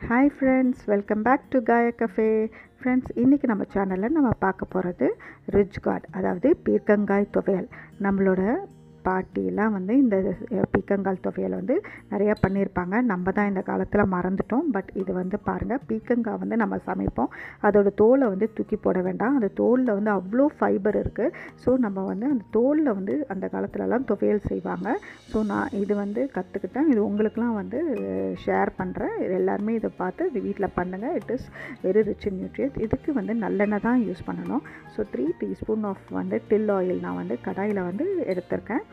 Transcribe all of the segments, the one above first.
Hi friends welcome back to Kaya Cafe friends இன்றைக்கி நம்ம சேனலில் நம்ம பார்க்க போகிறது ரிச் கார்ட் அதாவது பீர்க்கங்காய் துவையல். நம்மளோட பாட்டிலாம் வந்து இந்த பீக்கங்காய் துவையல் வந்து நிறையா பண்ணியிருப்பாங்க. நம்ம தான் இந்த காலத்தில் மறந்துட்டோம். பட் இது வந்து பாருங்கள் பீக்கங்காய் வந்து நம்ம சமைப்போம். அதோட தோலை வந்து தூக்கி போட வேண்டாம். அந்த தோலில் வந்து அவ்வளோ ஃபைபர் இருக்குது ஸோ நம்ம வந்து அந்த தோலில் வந்து அந்த காலத்துலலாம் துவையல் செய்வாங்க. ஸோ நான் இது வந்து கற்றுக்கிட்டேன் இது உங்களுக்கெலாம் வந்து ஷேர் பண்ணுறேன் எல்லாருமே இதை பார்த்து வீட்டில் பண்ணுங்கள் it is very rich in nutrients இதுக்கு வந்து நல்லெண்ணெய் தான் யூஸ் பண்ணணும். ஸோ த்ரீ டீஸ்பூன் ஆஃப் வந்து டில் ஆயில் நான் வந்து கடாயில் வந்து எடுத்திருக்கேன்.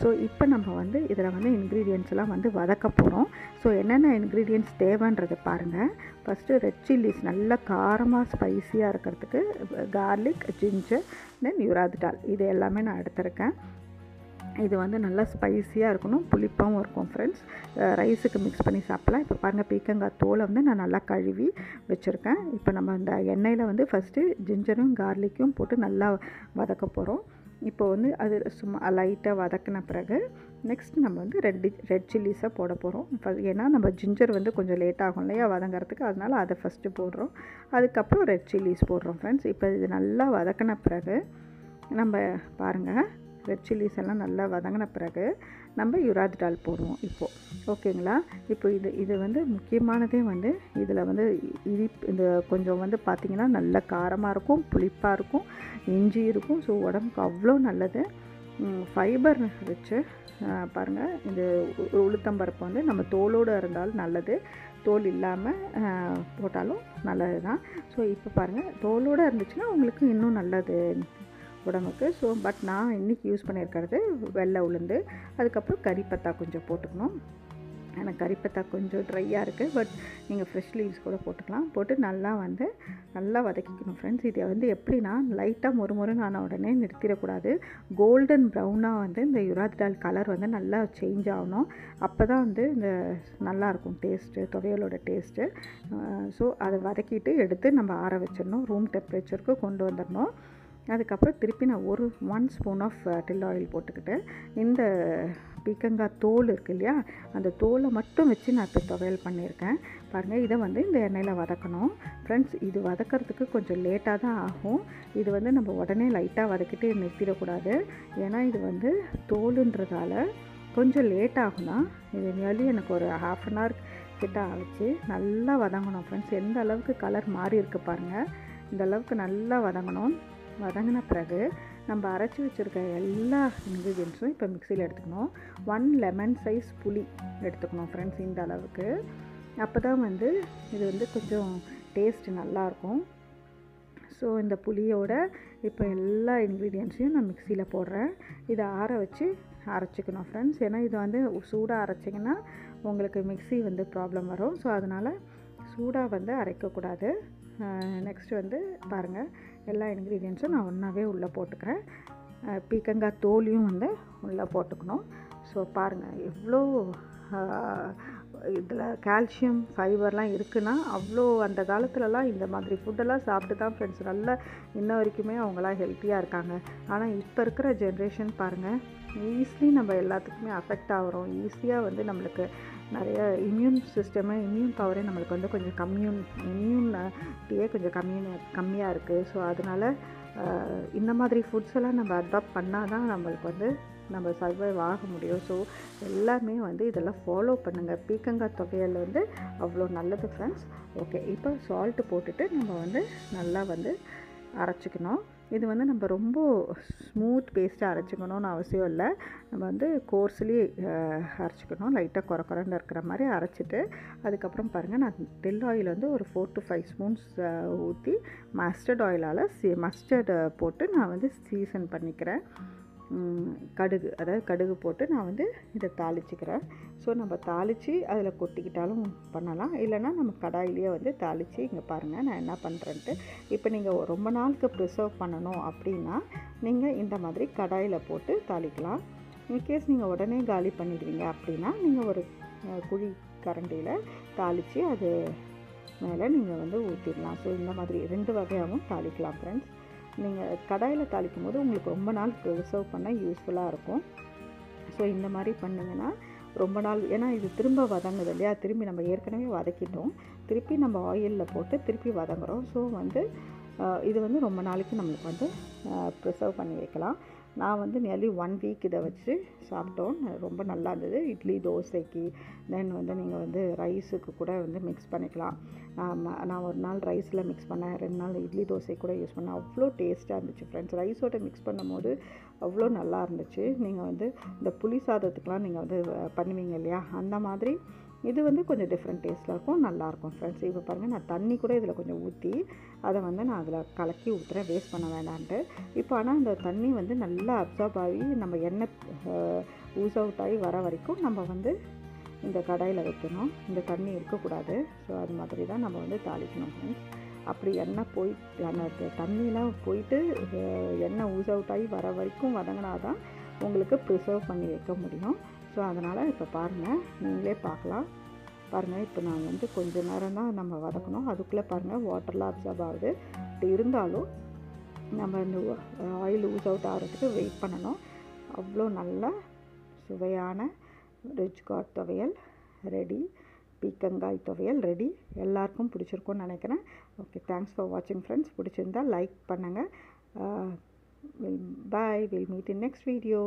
ஸோ இப்போ நம்ம வந்து இதில் வந்து இன்க்ரீடியன்ஸ்லாம் வந்து வதக்க போகிறோம் ஸோ என்னென்ன இன்க்ரீடியன்ஸ் தேவைன்றது பாருங்கள் ஃபஸ்ட்டு ரெட் சில்லிஸ் நல்லா காரமாக ஸ்பைஸியாக இருக்கிறதுக்கு கார்லிக் ஜிஞ்சர் தென் யுராதிட்டால் இது எல்லாமே நான் எடுத்திருக்கேன். இது வந்து நல்லா ஸ்பைஸியாக இருக்கணும். புளிப்பாகவும் இருக்கும் ஃப்ரெண்ட்ஸ் ரைஸுக்கு மிக்ஸ் பண்ணி சாப்பிட்லாம். இப்போ பாருங்கள் பீக்கங்காய் தோலை வந்து நான் நல்லா கழுவி வச்சுருக்கேன். இப்போ நம்ம இந்த எண்ணெயில் வந்து ஃபஸ்ட்டு ஜிஞ்சரும் கார்லிக்கும் போட்டு நல்லா வதக்க போகிறோம் இப்போ வந்து அது சும்மா லைட்டாக வதக்கின பிறகு நெக்ஸ்ட் நம்ம வந்து ரெட் ரெட் சில்லிஸாக போட போகிறோம் ஏன்னா நம்ம ஜிஞ்சர் வந்து கொஞ்சம் லேட் ஆகும் இல்லையா வதங்கிறதுக்கு. அதனால் அதை ஃபஸ்ட்டு போடுறோம். அதுக்கப்புறம் ரெட் சில்லிஸ் போடுறோம் ஃப்ரெண்ட்ஸ் இப்போ இது நல்லா வதக்கின பிறகு நம்ம பாருங்கள் ரெட் சில்லிஸ் எல்லாம் நல்லா வதங்கின பிறகு நம்ம யுராத் டால் போடுவோம் இப்போது ஓகேங்களா? இப்போ இது இது வந்து முக்கியமானதே வந்து இதில் வந்து இனிப் இந்த கொஞ்சம் வந்து பார்த்திங்கன்னா நல்ல காரமாக இருக்கும் புளிப்பாக இருக்கும் இஞ்சி இருக்கும். ஸோ உடம்புக்கு அவ்வளோ நல்லது. ஃபைபர் வச்சு பாருங்கள் இந்த உளுத்தம்பருப்பு வந்து நம்ம தோலோடு இருந்தாலும் நல்லது. தோல் இல்லாமல் போட்டாலும் நல்லது தான் ஸோ இப்போ பாருங்கள் தோலோடு இருந்துச்சுன்னா உங்களுக்கு இன்னும் நல்லது. உடம்புக்கு. ஸோ பட் நான் இன்றைக்கி யூஸ் பண்ணியிருக்கிறது வெள்ளை உளுந்து. அதுக்கப்புறம் கறிப்பத்தா கொஞ்சம் போட்டுக்கணும். எனக்கு கறிப்பத்தா கொஞ்சம் ட்ரையாக இருக்குது பட் நீங்கள் ஃப்ரெஷ் லீவ்ஸ் கூட போட்டுக்கலாம். போட்டு நல்லா வந்து நல்லா வதக்கிக்கணும் ஃப்ரெண்ட்ஸ் இதை வந்து எப்படின்னா லைட்டாக மொறு மொறுன்னு ஆன உடனே நிறுத்திடக்கூடாது. கோல்டன் ப்ரௌனாக வந்து இந்த யுராத் டால் கலர் வந்து நல்லா சேஞ்ச் ஆகணும். அப்போ தான் வந்து இந்த நல்லாயிருக்கும் டேஸ்ட்டு துவையலோட டேஸ்ட்டு ஸோ அதை வதக்கிட்டு எடுத்து நம்ம ஆற வச்சிடணும். ரூம் டெம்பரேச்சருக்கு கொண்டு வந்துடணும். அதுக்கப்புறம் திருப்பி நான் ஒரு one spoon of til oil போட்டுக்கிட்டு இந்த பீக்கங்காய் தோல் இருக்கு இல்லையா அந்த தோலை மட்டும் வச்சு நான் இப்போ துவையல் பண்ணியிருக்கேன். பாருங்கள் இதை வந்து இந்த எண்ணெயில் வதக்கணும். ஃப்ரெண்ட்ஸ் இது வதக்கிறதுக்கு கொஞ்சம் லேட்டாக தான் ஆகும். இது வந்து நம்ம உடனே லைட்டாக வதக்கிட்டு நிறுத்திடக்கூடாது. ஏன்னா இது வந்து தோலுன்றதால கொஞ்சம் லேட் ஆகுனா இது நியர்லி எனக்கு ஒரு ஹாஃப் அன் ஹவர் கிட்ட ஆகிச்சு. நல்லா வதங்கணும் ஃப்ரெண்ட்ஸ் எந்த அளவுக்கு கலர் மாறி இருக்கு பாருங்கள் இந்த அளவுக்கு நல்லா வதங்கணும். வதங்கின பிறகு நம்ம அரைச்சி வச்சுருக்க எல்லா இன்க்ரீடியன்ஸும் இப்போ மிக்சியில் எடுத்துக்கணும். ஒன் லெமன் சைஸ் புளி எடுத்துக்கணும் ஃப்ரெண்ட்ஸ் இந்த அளவுக்கு. அப்போ தான் வந்து இது வந்து கொஞ்சம் டேஸ்ட் நல்லாயிருக்கும். ஸோ இந்த புளியோட இப்போ எல்லா இன்க்ரீடியன்ஸையும் நான் மிக்சியில் போடுறேன். இதை ஆற வச்சு அரைச்சிக்கணும் ஃப்ரெண்ட்ஸ் ஏன்னா இது வந்து சூடாக அரைச்சிங்கன்னா உங்களுக்கு மிக்சி வந்து ப்ராப்ளம் வரும். ஸோ அதனால் சூடாக வந்து அரைக்கக்கூடாது. நெக்ஸ்ட் வந்து பாருங்கள் எல்லா இன்க்ரீடியன்ஸும் நான் ஒன்றாவே உள்ளே போட்டுக்கிறேன். பீக்கங்காய் தோலியும் வந்து உள்ளே போட்டுக்கணும். ஸோ பாருங்கள் எவ்வளோ இதில் கால்சியம் ஃபைபர்லாம் இருக்குன்னா அவ்வளோ அந்த காலத்துலலாம் இந்த மாதிரி ஃபுட்டெல்லாம் சாப்பிட்டு தான் ஃப்ரெண்ட்ஸ் நல்லா இன்ன வரைக்குமே அவங்களாம் ஹெல்த்தியாக இருக்காங்க. ஆனால் இப்போ இருக்கிற ஜென்ரேஷன் பாருங்கள் ஈஸிலி நம்ம எல்லாத்துக்குமே அஃபெக்ட் ஆகிறோம். ஈஸியாக வந்து நம்மளுக்கு நிறைய இம்யூன் சிஸ்டமு இம்யூன் பவரே நம்மளுக்கு வந்து கொஞ்சம் கம்யூன் இம்யூனிட்டியே கொஞ்சம் கம்மியூன் கம்மியாக இருக்குது ஸோ அதனால் இந்த மாதிரி ஃபுட்ஸ் எல்லாம் நம்ம அடாப்ட் பண்ணால் தான் நம்மளுக்கு வந்து நம்ம சர்வைவ் ஆக முடியும். ஸோ எல்லாமே வந்து இதெல்லாம் ஃபாலோ பண்ணுங்கள் பீக்கங்காய் தொகையில் வந்து அவ்வளோ நல்லது ஃப்ரெண்ட்ஸ் ஓகே இப்போ சால்ட்டு போட்டுட்டு நம்ம வந்து நல்லா வந்து அரைச்சிக்கணும். இது வந்து நம்ம ரொம்ப ஸ்மூத் பேஸ்ட்டாக அரைச்சிக்கணும்னு அவசியம் இல்லை. நம்ம வந்து கோர்ஸ்லேயே அரைச்சிக்கணும். லைட்டாக குறை குறைன்னு இருக்கிற மாதிரி அரைச்சிட்டு அதுக்கப்புறம் பாருங்கள் நான் டெல் ஆயில் வந்து ஒரு ஃபோர் டு ஃபைவ் ஸ்பூன்ஸ் ஊற்றி மஸ்டர்ட் ஆயிலால் சி மஸ்டர்டு போட்டு நான் வந்து சீசன் பண்ணிக்கிறேன். கடுகு அதாவது கடுகு போட்டு நான் வந்து இதை தாளிச்சிக்கிறேன். ஸோ நம்ம தாளித்து அதில் கொட்டிக்கிட்டாலும் பண்ணலாம். இல்லைனா நம்ம கடாயிலேயே வந்து தாளித்து இங்கே பாருங்கள் நான் என்ன பண்ணுறேன்ட்டு. இப்போ நீங்கள் ரொம்ப நாளுக்கு ப்ரிசர்வ் பண்ணணும் அப்படின்னா நீங்கள் இந்த மாதிரி கடாயில் போட்டு தாளிக்கலாம். இன்கேஸ் நீங்கள் உடனே காலி பண்ணிடுவீங்க அப்படின்னா நீங்கள் ஒரு குழி கரண்டியில் தாளித்து அது மேலே நீங்கள் வந்து ஊற்றிடலாம். ஸோ இந்த மாதிரி ரெண்டு வகையாகவும் தாளிக்கலாம் ஃப்ரெண்ட்ஸ் நீங்கள் கடாயில் தாளிக்கும் போது உங்களுக்கு ரொம்ப நாள் ப்ரிசர்வ் பண்ண யூஸ்ஃபுல்லாக இருக்கும். ஸோ இந்த மாதிரி பண்ணிங்கன்னா ரொம்ப நாள் ஏன்னா இது திரும்ப வதங்குது இல்லையா? திரும்பி நம்ம ஏற்கனவே வதக்கிட்டோம். திருப்பி நம்ம ஆயிலில் போட்டு திருப்பி வதங்குறோம். ஸோ வந்து இது வந்து ரொம்ப நாளைக்கு நம்மளுக்கு வந்து ப்ரிசர்வ் பண்ணி வைக்கலாம். நான் வந்து நியர்லி ஒன் வீக் இதை வச்சு சாப்பிட்டோம். ரொம்ப நல்லா இருந்தது. இட்லி தோசைக்கு தென் வந்து நீங்கள் வந்து ரைஸுக்கு கூட வந்து மிக்ஸ் பண்ணிக்கலாம். நான் ஒரு நாள் ரைஸில் மிக்ஸ் பண்ணேன். ரெண்டு நாள் இட்லி தோசை கூட யூஸ் பண்ணேன். அவ்வளோ டேஸ்ட்டாக இருந்துச்சு ஃப்ரெண்ட்ஸ் ரைஸோட மிக்ஸ் பண்ணும்போது அவ்வளோ நல்லா இருந்துச்சு. நீங்கள் வந்து இந்த புளி சாதத்துக்கெலாம் நீங்கள் வந்து பண்ணுவீங்க இல்லையா? அந்த மாதிரி இது வந்து கொஞ்சம் டிஃப்ரெண்ட் டேஸ்ட்டில் இருக்கும் நல்லாயிருக்கும் ஃப்ரெண்ட்ஸ் இப்போ பாருங்கள் நான் தண்ணி கூட இதில் கொஞ்சம் ஊற்றி அதை வந்து நான் அதில் கலக்கி ஊற்றுறேன் வேஸ்ட் பண்ண வேண்டான்ட்டு இப்போ ஆனால் இந்த தண்ணி வந்து நல்லா அப்சார்ப் ஆகி நம்ம எண்ணெய் ஊஸ் அவுட் ஆகி வர வரைக்கும் நம்ம வந்து இந்த கடாயில் வைக்கணும். இந்த தண்ணி இருக்கக்கூடாது. ஸோ அது மாதிரி தான் நம்ம வந்து தாளிக்கணும் ஃப்ரெண்ட்ஸ் அப்படி எண்ணெய் போய் அந்த தண்ணியெலாம் போயிட்டு எண்ணெய் ஊஸ் அவுட் ஆகி வர வரைக்கும் வதங்கினா தான் உங்களுக்கு ப்ரிசர்வ் பண்ணி வைக்க முடியும். ஸோ அதனால் இப்போ பாருங்கள் நீங்களே பார்க்கலாம். பாருங்கள் இப்போ நான் வந்து கொஞ்சம் நேரம் தான் நம்ம வதக்கணும். அதுக்குள்ளே பாருங்கள் வாட்டர்லாம் அப்சர்வ் ஆகுது. இப்படி இருந்தாலும் நம்ம இந்த ஆயில் ஊஸ் அவுட் ஆகிறதுக்கு வெயிட் பண்ணணும். அவ்வளோ நல்ல சுவையான ரிச் காட் துவையல் ரெடி பீக்கங்காய் துவையல் ரெடி எல்லாருக்கும் பிடிச்சிருக்கும்னு நினைக்கிறேன். ஓகே தேங்க்ஸ் ஃபார் வாட்சிங் ஃப்ரெண்ட்ஸ் பிடிச்சிருந்தா லைக் பண்ணுங்கள் will bye will meet in next video